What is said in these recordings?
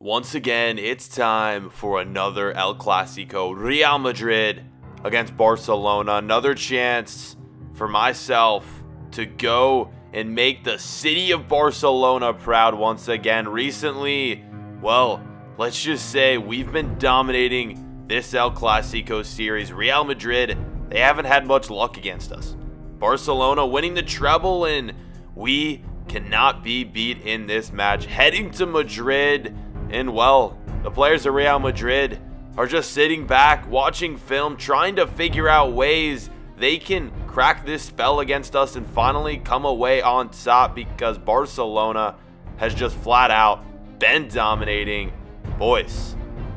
Once again, it's time for another El Clasico. Real Madrid against Barcelona. Another chance for myself to go and make the city of Barcelona proud once again. Recently, well, let's just say we've been dominating this El Clasico series. Real Madrid, they haven't had much luck against us. Barcelona winning the treble, and we cannot be beat in this match. Heading to Madrid and well, the players of Real Madrid are just sitting back, watching film, trying to figure out ways they can crack this spell against us and finally come away on top because Barcelona has just flat out been dominating. Boys,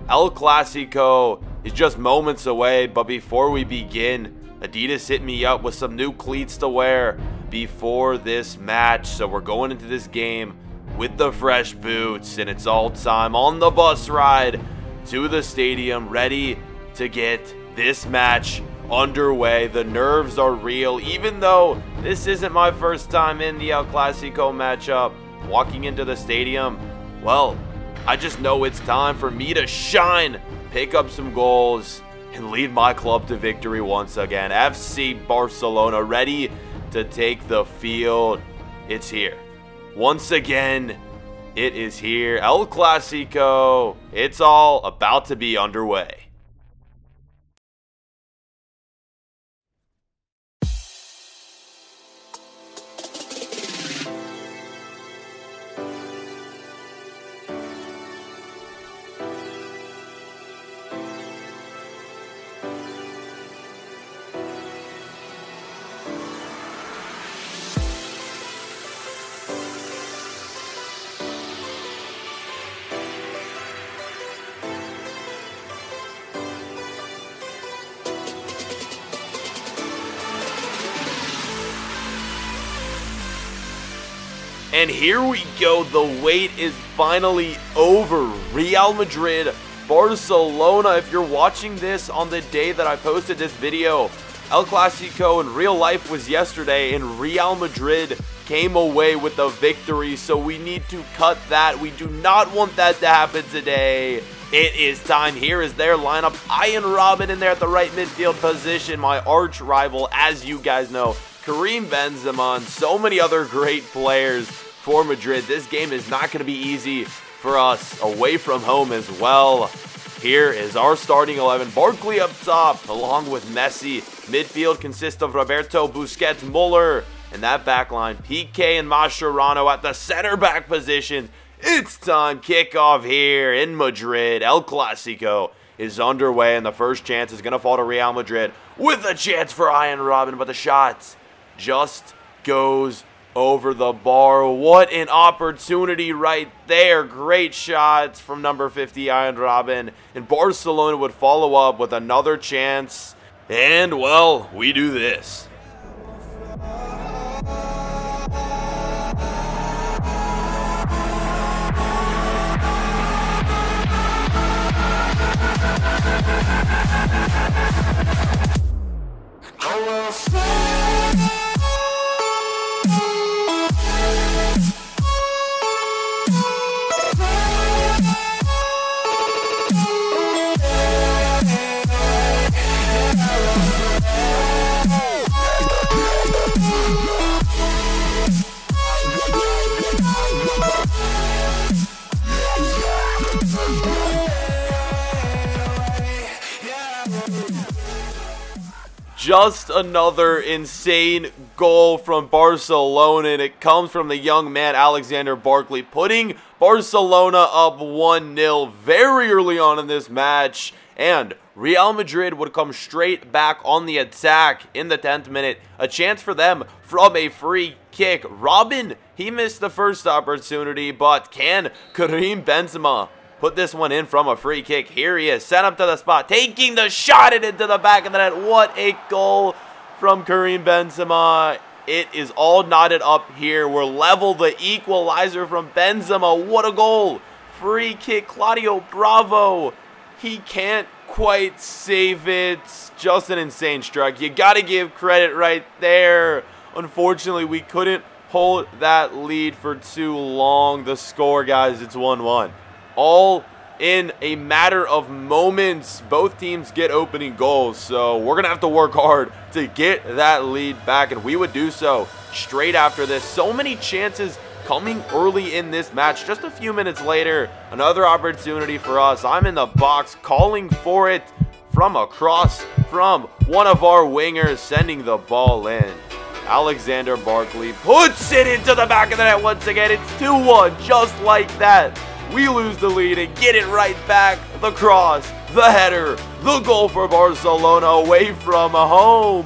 El Clasico is just moments away, but before we begin, Adidas hit me up with some new cleats to wear before this match. So we're going into this game with the fresh boots, and it's all time on the bus ride to the stadium, ready to get this match underway. The nerves are real, even though this isn't my first time in the El Clasico matchup. Walking into the stadium, well, I just know it's time for me to shine, pick up some goals, and lead my club to victory once again. FC Barcelona ready to take the field. It's here. Once again, it is here. El Clasico. It's all about to be underway. And here we go. The wait is finally over. Real Madrid, Barcelona. If you're watching this on the day that I posted this video, El Clasico in real life was yesterday, and Real Madrid came away with a victory. So we need to cut that. We do not want that to happen today. It is time. Here is their lineup. Arjen Robben in there at the right midfield position. My arch rival, as you guys know. Karim Benzema, and so many other great players for Madrid. This game is not going to be easy for us away from home as well. Here is our starting 11. Barclay up top, along with Messi. Midfield consists of Roberto Busquets, Muller, and that back line, Piqué and Mascherano at the center back position. It's time kickoff here in Madrid. El Clasico is underway, and the first chance is going to fall to Real Madrid with a chance for Arjen Robben, but the shot just goes over the bar. What an opportunity right there. Great shots from number 50, Arjen Robben. And Barcelona would follow up with another chance. And, well, we do this. Just another insane goal from Barcelona, and it comes from the young man Alexander Barclay, putting Barcelona up 1-0 very early on in this match, and Real Madrid would come straight back on the attack in the 10th minute. A chance for them from a free kick. Robben, he missed the first opportunity, but can Karim Benzema put this one in from a free kick. Here he is, sent him to the spot, taking the shot and into the back of the net. What a goal from Karim Benzema. It is all knotted up here. We're level the equalizer from Benzema. What a goal. Free kick, Claudio Bravo. He can't quite save it. Just an insane strike. You got to give credit right there. Unfortunately, we couldn't hold that lead for too long. The score, guys, it's 1-1. All in a matter of moments. Both teams get opening goals, so we're going to have to work hard to get that lead back, and we would do so straight after this. So many chances coming early in this match. Just a few minutes later, another opportunity for us. I'm in the box calling for it from across from one of our wingers, sending the ball in. Alexander Barclay puts it into the back of the net once again. It's 2-1, just like that. We lose the lead and get it right back. The cross, the header, the goal for Barcelona away from home.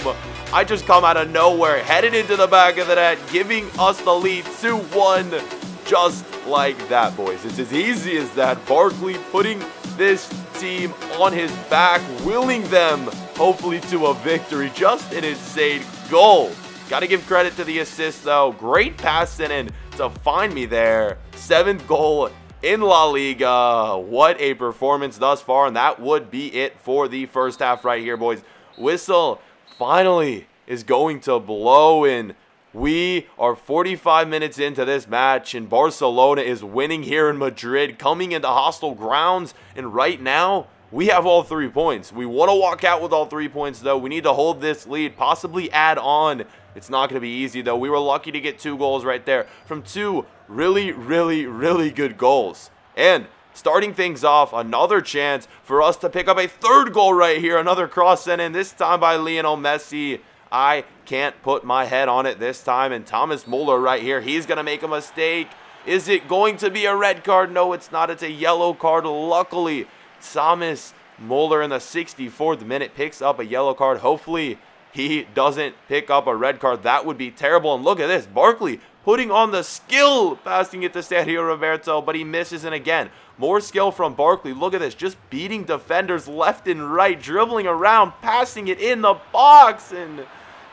I just come out of nowhere, headed into the back of the net, giving us the lead 2-1. Just like that, boys. It's as easy as that. Barclay putting this team on his back, willing them, hopefully, to a victory. Just an insane goal. Got to give credit to the assist, though. Great pass in to find me there. Seventh goal in La Liga. What a performance thus far, and that would be it for the first half right here, boys. Whistle finally is going to blow in. We are 45 minutes into this match, and Barcelona is winning here in Madrid, coming into hostile grounds, and right now, we have all three points. We want to walk out with all three points, though. We need to hold this lead, possibly add on. It's not going to be easy, though. We were lucky to get two goals right there from two really, really, really good goals. And starting things off, another chance for us to pick up a third goal right here. Another cross sent in, this time by Lionel Messi. I can't put my head on it this time. And Thomas Muller right here, he's going to make a mistake. Is it going to be a red card? No, it's not. It's a yellow card. Luckily, Thomas Muller in the 64th minute picks up a yellow card. Hopefully, he doesn't pick up a red card. That would be terrible. And look at this. Barclay putting on the skill, passing it to Sergio Roberto, but he misses. And again, more skill from Barclay. Look at this, just beating defenders left and right, dribbling around, passing it in the box, and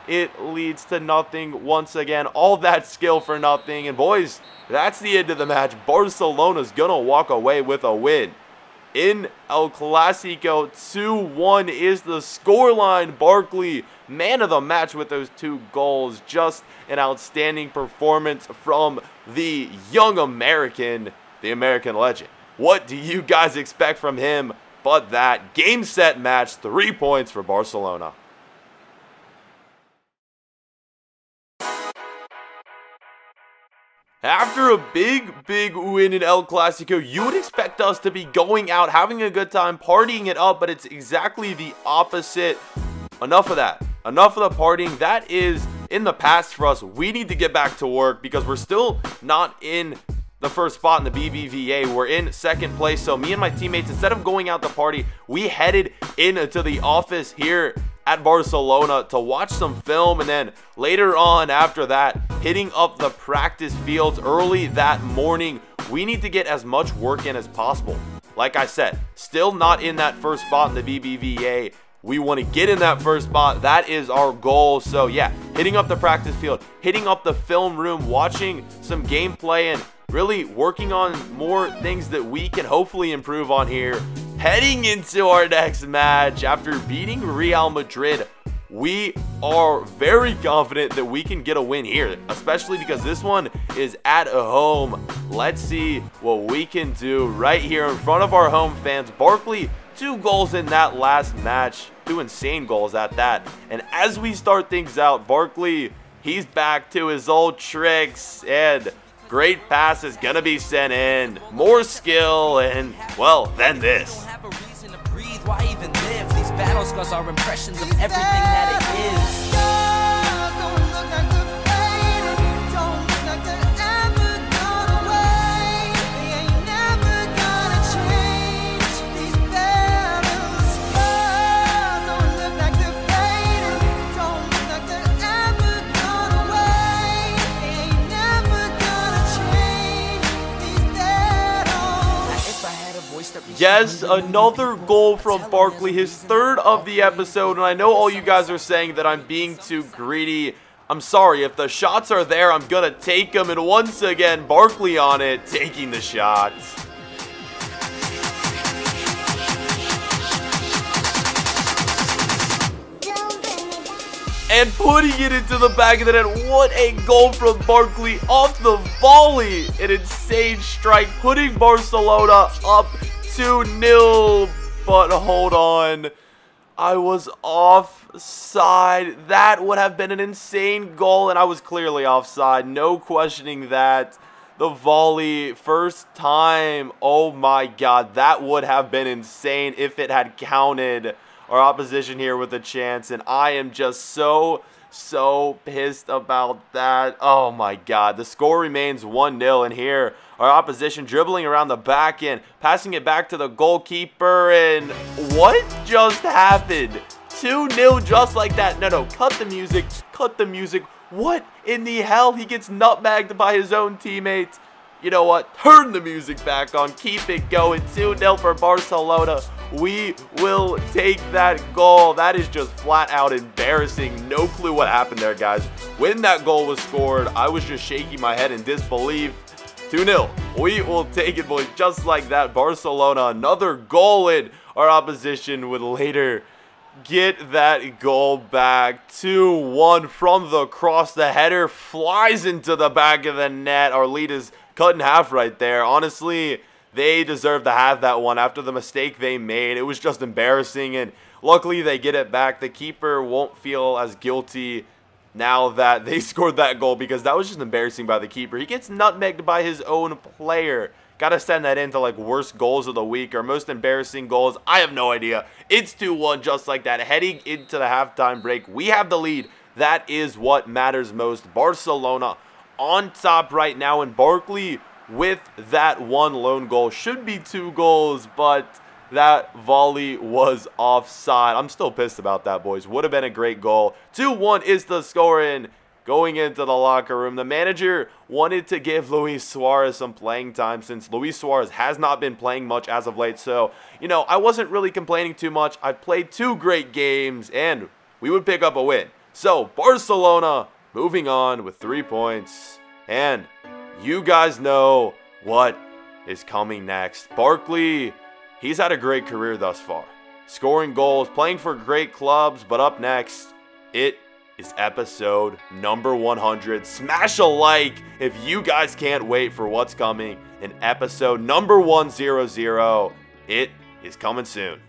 it leads to nothing once again. All that skill for nothing. And boys, that's the end of the match. Barcelona's going to walk away with a win in El Clasico. 2-1 is the scoreline. Barclay, man of the match with those two goals. Just an outstanding performance from the young American, the American legend. What do you guys expect from him but that? Game, set, match, three points for Barcelona. After a big, big win in El Clasico, you would expect us to be going out, having a good time, partying it up, but it's exactly the opposite. Enough of that. Enough of the partying. That is in the past for us. We need to get back to work because we're still not in the first spot in the BBVA. We're in second place. So me and my teammates, instead of going out to party, we headed into the office here at Barcelona to watch some film and then later on after that hitting up the practice fields early that morning. We need to get as much work in as possible. Like I said, still not in that first spot in the BBVA. We want to get in that first spot. That is our goal. So yeah, hitting up the practice field, hitting up the film room, watching some gameplay and really working on more things that we can hopefully improve on here heading into our next match after beating Real Madrid. We are very confident that we can get a win here, especially because this one is at home. Let's see what we can do right here in front of our home fans. Barclay, two goals in that last match, two insane goals at that. And as we start things out, Barclay, he's back to his old tricks and great pass is going to be sent in. More skill and, well, then this? These battle scars are impressions of everything that it is. Yes, another goal from Barclay, his third of the episode. And I know all you guys are saying that I'm being too greedy. I'm sorry, if the shots are there, I'm going to take them. And once again, Barclay on it, taking the shots. and putting it into the back of the net. What a goal from Barclay off the volley. An insane strike, putting Barcelona up 2-0. But hold on. I was offside. That would have been an insane goal, and I was clearly offside. No questioning that. The volley, first time. Oh my god, that would have been insane if it had counted our opposition here with a chance, and I am just so, so pissed about that. Oh my god, the score remains 1-0, and here our opposition dribbling around the back end, passing it back to the goalkeeper, and what just happened? 2-0 just like that. No, no, cut the music, cut the music. What in the hell? He gets nutmegged by his own teammates. You know what? Turn the music back on. Keep it going. 2-0 for Barcelona. We will take that goal. That is just flat out embarrassing. No clue what happened there, guys. When that goal was scored, I was just shaking my head in disbelief. 2-0. We will take it, boys. Just like that, Barcelona, another goal in. Our opposition would later get that goal back. 2-1 from the cross. The header flies into the back of the net. Our lead is cut in half right there. Honestly, they deserve to have that one after the mistake they made. It was just embarrassing, and luckily they get it back. The keeper won't feel as guilty now that they scored that goal because that was just embarrassing by the keeper. He gets nutmegged by his own player. Got to send that into like worst goals of the week or most embarrassing goals. I have no idea. It's 2-1 just like that. Heading into the halftime break, we have the lead. That is what matters most. Barcelona on top right now, and Barclay with that one lone goal. Should be two goals, but that volley was offside. I'm still pissed about that, boys. Would have been a great goal. 2-1 is the score in going into the locker room. The manager wanted to give Luis Suarez some playing time since Luis Suarez has not been playing much as of late. So, you know, I wasn't really complaining too much. I played two great games and we would pick up a win. So, Barcelona moving on with three points. And you guys know what is coming next. Barclay, he's had a great career thus far. Scoring goals, playing for great clubs, but up next, it is episode number 100. Smash a like if you guys can't wait for what's coming in episode number 100. It is coming soon.